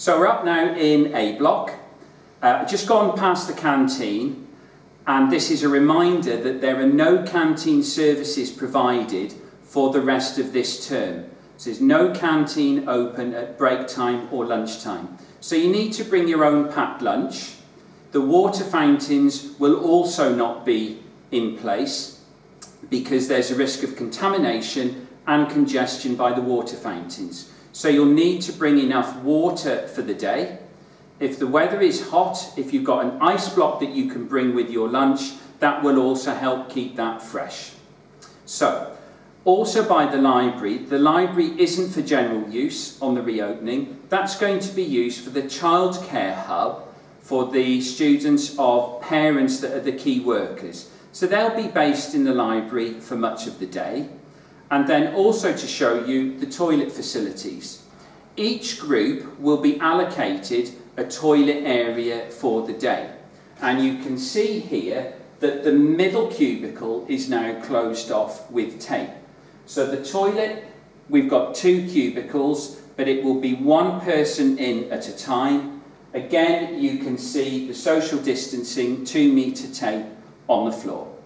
So we're up now in A block. Uh, just gone past the canteen and this is a reminder that there are no canteen services provided for the rest of this term. So there's no canteen open at break time or lunchtime. So you need to bring your own packed lunch. The water fountains will also not be in place because there's a risk of contamination and congestion by the water fountains. So you'll need to bring enough water for the day. If the weather is hot, if you've got an ice block that you can bring with your lunch, that will also help keep that fresh. So, also by the library, the library isn't for general use on the reopening. That's going to be used for the childcare hub for the students of parents that are the key workers. So they'll be based in the library for much of the day and then also to show you the toilet facilities. Each group will be allocated a toilet area for the day. And you can see here that the middle cubicle is now closed off with tape. So the toilet, we've got two cubicles, but it will be one person in at a time. Again, you can see the social distancing two metre tape on the floor.